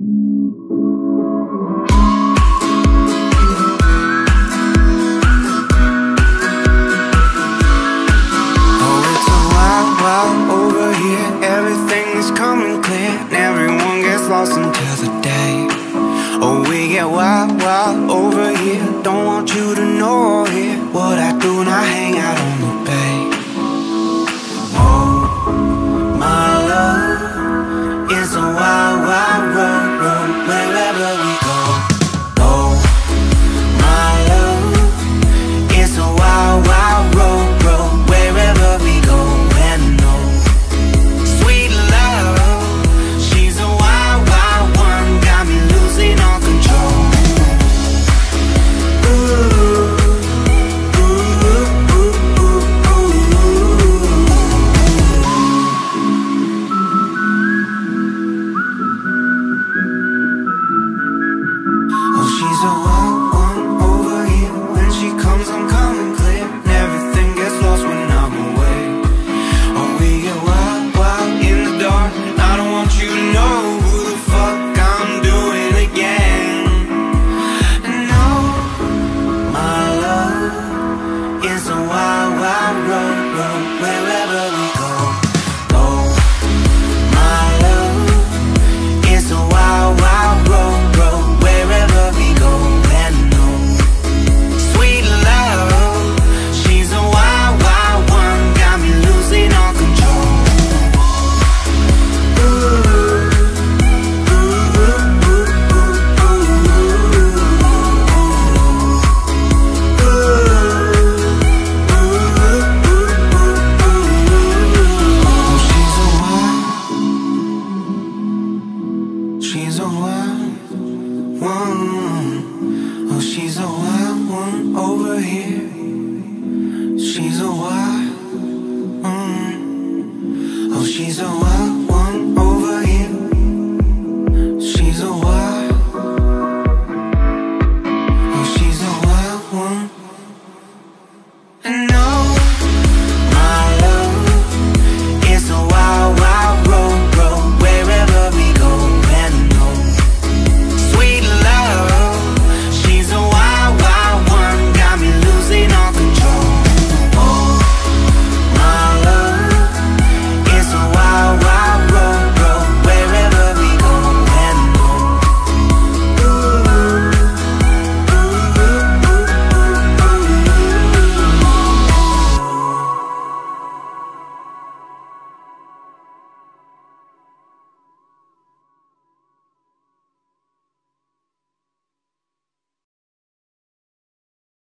Oh, it's a wild, wild over here. Everything is coming clear. And everyone gets lost until the day. Oh, we get wild, wild over here. Don't want you to know here What I do, not hang out on the she's a wild one. Oh, she's a wild one over here.